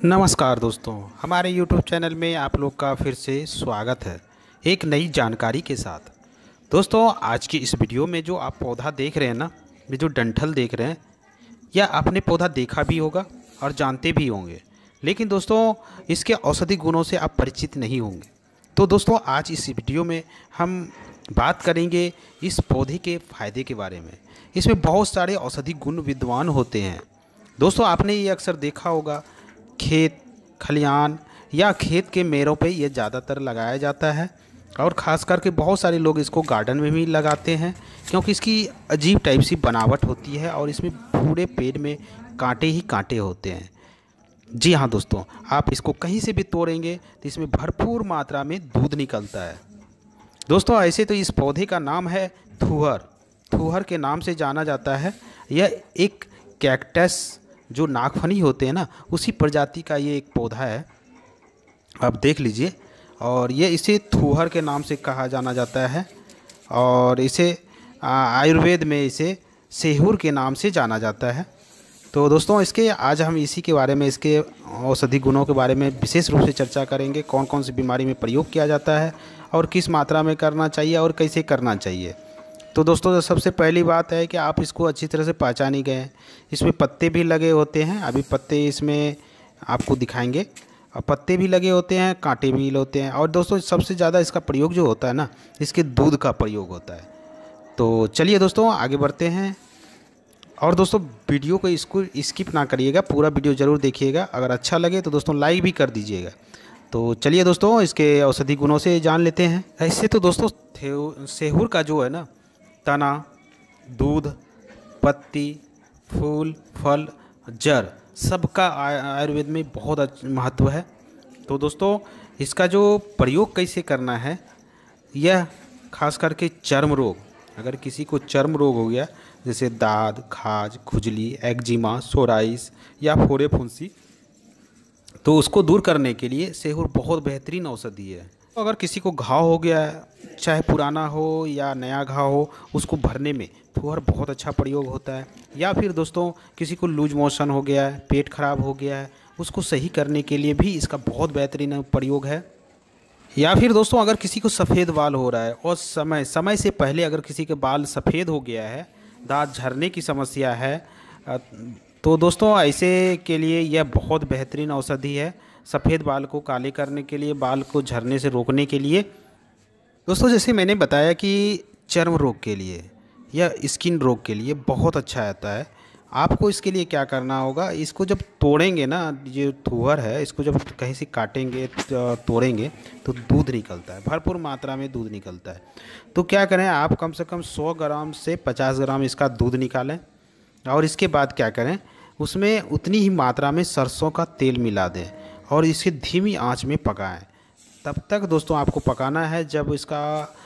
नमस्कार दोस्तों, हमारे YouTube चैनल में आप लोग का फिर से स्वागत है, एक नई जानकारी के साथ। दोस्तों, आज की इस वीडियो में जो आप पौधा देख रहे हैं ना, ये जो डंठल देख रहे हैं, या आपने पौधा देखा भी होगा और जानते भी होंगे, लेकिन दोस्तों, इसके औषधि गुणों से आप परिचित नहीं होंगे। तो दोस्तों, आज इस वीडियो में हम बात करेंगे इस पौधे के फ़ायदे के बारे में। इसमें बहुत सारे औषधि गुण विद्वान होते हैं। दोस्तों, आपने ये अक्सर देखा होगा खेत खलियान या खेत के मेरों पे ये ज़्यादातर लगाया जाता है। और ख़ास करके बहुत सारे लोग इसको गार्डन में भी लगाते हैं, क्योंकि इसकी अजीब टाइप सी बनावट होती है और इसमें पूरे पेड़ में कांटे ही कांटे होते हैं। जी हाँ दोस्तों, आप इसको कहीं से भी तोड़ेंगे तो इसमें भरपूर मात्रा में दूध निकलता है। दोस्तों, ऐसे तो इस पौधे का नाम है थुहर। थुहर के नाम से जाना जाता है। यह एक कैक्टस जो नागफनी होते हैं ना, उसी प्रजाति का ये एक पौधा है। आप देख लीजिए। और ये इसे थूहर के नाम से कहा जाना जाता है। और इसे आयुर्वेद में इसे सेहूर के नाम से जाना जाता है। तो दोस्तों, इसके, आज हम इसी के बारे में, इसके औषधि गुणों के बारे में विशेष रूप से चर्चा करेंगे। कौन कौन सी बीमारी में प्रयोग किया जाता है और किस मात्रा में करना चाहिए और कैसे करना चाहिए। तो दोस्तों तो सबसे पहली बात है कि आप इसको अच्छी तरह से पहचान ही गए। इसमें पत्ते भी लगे होते हैं। अभी पत्ते इसमें आपको दिखाएँगे। और पत्ते भी लगे होते हैं, कांटे भी होते हैं। और दोस्तों, सबसे ज़्यादा इसका प्रयोग जो होता है ना, इसके दूध का प्रयोग होता है। तो चलिए दोस्तों, आगे बढ़ते हैं। और दोस्तों, वीडियो को इसको स्किप ना करिएगा, पूरा वीडियो ज़रूर देखिएगा। अगर अच्छा लगे तो दोस्तों, लाइक भी कर दीजिएगा। तो चलिए दोस्तों, इसके औषधि गुणों से जान लेते हैं। ऐसे तो दोस्तों सेहूर का जो है ना तना, दूध, पत्ती, फूल, फल जड़ सबका आयुर्वेद में बहुत महत्व है। तो दोस्तों, इसका जो प्रयोग कैसे करना है, यह खास करके चर्म रोग। अगर किसी को चर्म रोग हो गया, जैसे दाद, खाज, खुजली, एक्जिमा, सोराइस या फोड़े फुंसी तो उसको दूर करने के लिए सेहूर बहुत बेहतरीन औषधि है। तो अगर किसी को घाव हो गया है, चाहे पुराना हो या नया घाव हो, उसको भरने में फुहर बहुत अच्छा प्रयोग होता है। या फिर दोस्तों, किसी को लूज मोशन हो गया है, पेट खराब हो गया है, उसको सही करने के लिए भी इसका बहुत बेहतरीन प्रयोग है। या फिर दोस्तों, अगर किसी को सफ़ेद बाल हो रहा है और समय समय से पहले अगर किसी के बाल सफ़ेद हो गया है, दांत झरने की समस्या है तो दोस्तों, ऐसे के लिए यह बहुत बेहतरीन औषधि है सफ़ेद बाल को काले करने के लिए, बाल को झरने से रोकने के लिए। दोस्तों, जैसे मैंने बताया कि चर्म रोग के लिए या स्किन रोग के लिए बहुत अच्छा आता है। आपको इसके लिए क्या करना होगा, इसको जब तोड़ेंगे ना, ये थुहर है, इसको जब कहीं से काटेंगे तोड़ेंगे तो दूध निकलता है, भरपूर मात्रा में दूध निकलता है। तो क्या करें, आप कम से कम 100 ग्राम से 50 ग्राम इसका दूध निकालें। और इसके बाद क्या करें? उसमें उतनी ही मात्रा में सरसों का तेल मिला दें और इसे धीमी आँच में पकाएँ। तब तक दोस्तों आपको पकाना है जब इसका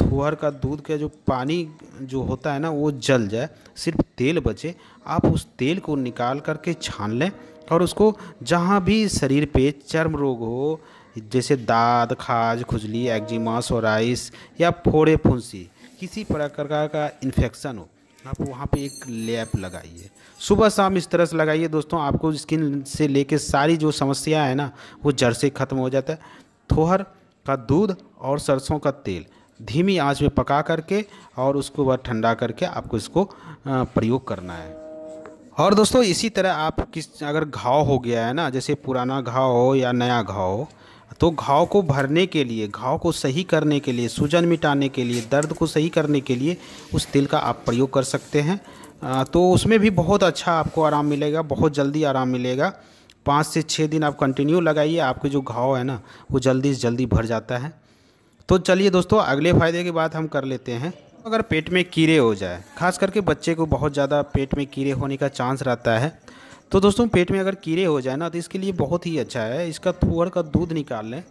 थुहर का दूध का जो पानी जो होता है ना, वो जल जाए, सिर्फ़ तेल बचे, आप उस तेल को निकाल करके छान लें और उसको जहाँ भी शरीर पे चर्म रोग हो, जैसे दाद, खाज, खुजली, एक्जिमा, सोराइस या फोड़े, फुंसी, किसी प्रकार का इन्फेक्शन हो आप वहाँ पे एक लैप लगाइए सुबह शाम इस तरह से लगाइए दोस्तों, आपको स्किन से लेके सारी जो समस्या है ना, वो जड़ से ख़त्म हो जाता है। थोहर का दूध और सरसों का तेल धीमी आँच में पका करके और उसको बाद ठंडा करके आपको इसको प्रयोग करना है। और दोस्तों, इसी तरह आप किस, अगर घाव हो गया है ना, जैसे पुराना घाव हो या नया घाव हो तो घाव को भरने के लिए, घाव को सही करने के लिए, सूजन मिटाने के लिए, दर्द को सही करने के लिए उस तेल का आप प्रयोग कर सकते हैं। तो उसमें भी बहुत अच्छा आपको आराम मिलेगा, बहुत जल्दी आराम मिलेगा। पाँच से छः दिन आप कंटिन्यू लगाइए, आपके जो घाव है ना, वो जल्दी से जल्दी भर जाता है। तो चलिए दोस्तों, अगले फ़ायदे की बात हम कर लेते हैं। अगर पेट में कीड़े हो जाए, खास करके बच्चे को बहुत ज़्यादा पेट में कीड़े होने का चांस रहता है तो दोस्तों, पेट में अगर कीड़े हो जाए ना तो इसके लिए बहुत ही अच्छा है। इसका थुअर का दूध निकाल लें,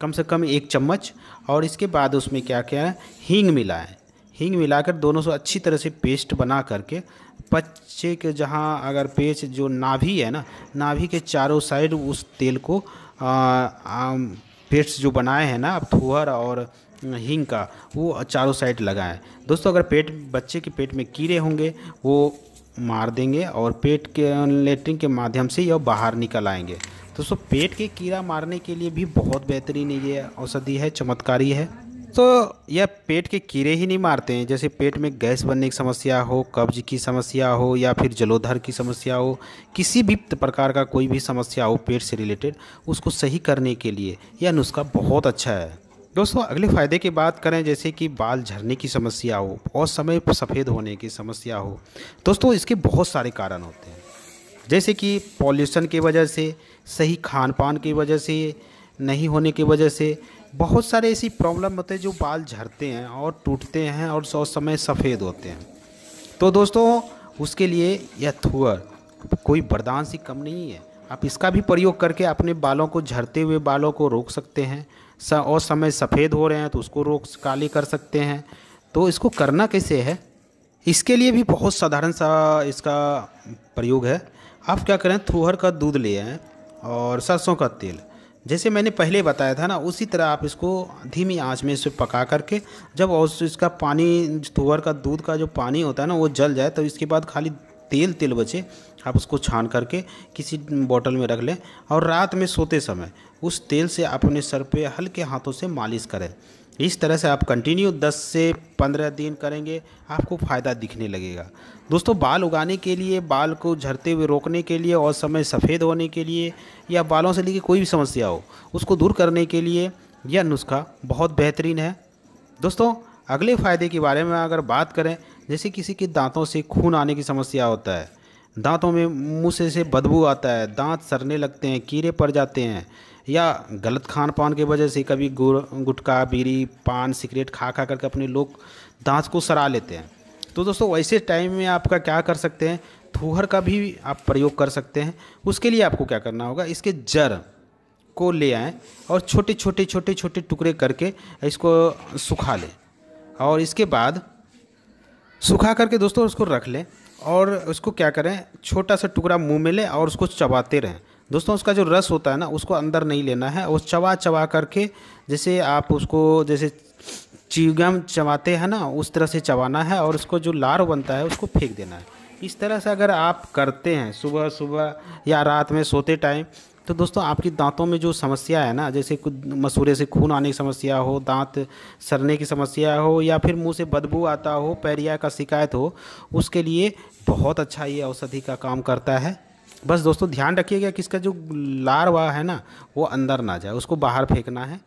कम से कम एक चम्मच। और इसके बाद उसमें क्या क्या है? हींग मिलाएँ। हींग मिलाकर दोनों से अच्छी तरह से पेस्ट बना करके बच्चे के जहाँ अगर पेच जो नाभि है ना, नाभि के चारों साइड उस तेल को पेस्ट जो बनाए हैं ना, अब थुअर और हींग का, वो चारों साइड लगाएँ। दोस्तों, अगर पेट, बच्चे के पेट में कीड़े होंगे, वो मार देंगे और पेट के, लेटरिन के माध्यम से यह बाहर निकल आएँगे। दोस्तों पेट के कीड़ा मारने के लिए भी बहुत बेहतरीन ये औषधि है, चमत्कारी है। तो यह पेट के कीड़े ही नहीं मारते हैं। जैसे पेट में गैस बनने की समस्या हो, कब्ज की समस्या हो, या फिर जलोधर की समस्या हो, किसी भी प्रकार का कोई भी समस्या हो पेट से रिलेटेड, उसको सही करने के लिए। यह नुस्खा बहुत अच्छा है। दोस्तों, अगले फ़ायदे की बात करें, जैसे कि बाल झड़ने की समस्या हो और समय सफ़ेद होने की समस्या हो। दोस्तों, इसके बहुत सारे कारण होते हैं। जैसे कि पॉल्यूशन की वजह से, सही खान पान की वजह से, नहीं होने की वजह से, बहुत सारे ऐसी प्रॉब्लम होते हैं जो बाल झड़ते हैं और टूटते हैं और सौ, समय सफ़ेद होते हैं। तो दोस्तों, उसके लिए यह थुअर कोई वरदान सी कम नहीं है। आप इसका भी प्रयोग करके अपने बालों को, झड़ते हुए बालों को रोक सकते हैं। और समय सफ़ेद हो रहे हैं तो उसको रोक काली कर सकते हैं। तो इसको करना कैसे है? इसके लिए भी बहुत साधारण सा इसका प्रयोग है। आप क्या करें, थूहर का दूध ले आएँ और सरसों का तेल। जैसे मैंने पहले बताया था ना, उसी तरह आप इसको धीमी आँच में इसे पका करके, जब और इसका पानी तुअर का दूध का जो पानी होता है ना, वो जल जाए तो इसके बाद खाली तेल तेल बचे, आप उसको छान करके किसी बोतल में रख लें और रात में सोते समय उस तेल से आप अपने सर पे हल्के हाथों से मालिश करें। इस तरह से आप कंटिन्यू 10 से 15 दिन करेंगे, आपको फ़ायदा दिखने लगेगा। दोस्तों, बाल उगाने के लिए, बाल को झड़ते हुए रोकने के लिए और समय सफ़ेद होने के लिए या बालों से लेकर कोई भी समस्या हो, उसको दूर करने के लिए यह नुस्खा बहुत बेहतरीन है। दोस्तों, अगले फ़ायदे के बारे में अगर बात करें जैसे किसी के दांतों से खून आने की समस्या होता है, दांतों में मुँह से बदबू आता है, दांत सड़ने लगते हैं, कीड़े पड़ जाते हैं, या गलत खान पान की वजह से कभी गुटखा, बीड़ी, पान, सिगरेट खा खा करके अपने लोग दांत को सरा लेते हैं। तो दोस्तों, वैसे टाइम में आपका क्या कर सकते हैं? थूहर का भी आप प्रयोग कर सकते हैं। उसके लिए आपको क्या करना होगा? इसके जड़ को ले आएँ और छोटे छोटे छोटे छोटे टुकड़े करके इसको सुखा लें। और इसके बाद सुखा करके दोस्तों उसको रख लें और उसको क्या करें, छोटा सा टुकड़ा मुँह में लें और उसको चबाते रहें। दोस्तों, उसका जो रस होता है ना, उसको अंदर नहीं लेना है। उस चबा चबा करके जैसे आप उसको जैसे चिगम चबाते हैं ना, उस तरह से चबाना है और उसको जो लार बनता है, उसको फेंक देना है। इस तरह से अगर आप करते हैं सुबह सुबह या रात में सोते टाइम तो दोस्तों, आपकी दांतों में जो समस्या है ना, जैसे कुछ मसूरे से खून आने की समस्या हो, दांत सड़ने की समस्या हो, या फिर मुँह से बदबू आता हो, पैरिया का शिकायत हो, उसके लिए बहुत अच्छा ये औषधि का काम करता है। बस दोस्तों, ध्यान रखिएगा कि इसका जो लारवा है ना, वो अंदर ना जाए, उसको बाहर फेंकना है।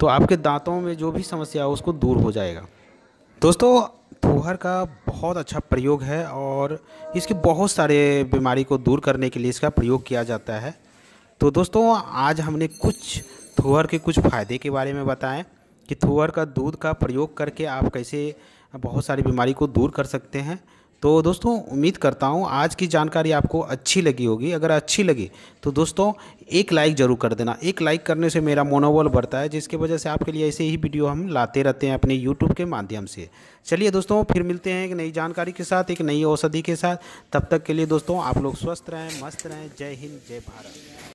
तो आपके दांतों में जो भी समस्या हो, उसको दूर हो जाएगा। दोस्तों फूहर का बहुत अच्छा प्रयोग है और इसके बहुत सारे बीमारी को दूर करने के लिए इसका प्रयोग किया जाता है। तो दोस्तों, आज हमने कुछ थुहर के कुछ फ़ायदे के बारे में बताएँ कि थुहर का दूध का प्रयोग करके आप कैसे बहुत सारी बीमारी को दूर कर सकते हैं। तो दोस्तों, उम्मीद करता हूँ आज की जानकारी आपको अच्छी लगी होगी। अगर अच्छी लगी तो दोस्तों, एक लाइक ज़रूर कर देना। एक लाइक करने से मेरा मनोबल बढ़ता है, जिसकी वजह से आपके लिए ऐसे ही वीडियो हम लाते रहते हैं अपने यूट्यूब के माध्यम से। चलिए दोस्तों, फिर मिलते हैं एक नई जानकारी के साथ, एक नई औषधि के साथ। तब तक के लिए दोस्तों, आप लोग स्वस्थ रहें, मस्त रहें। जय हिंद, जय भारत।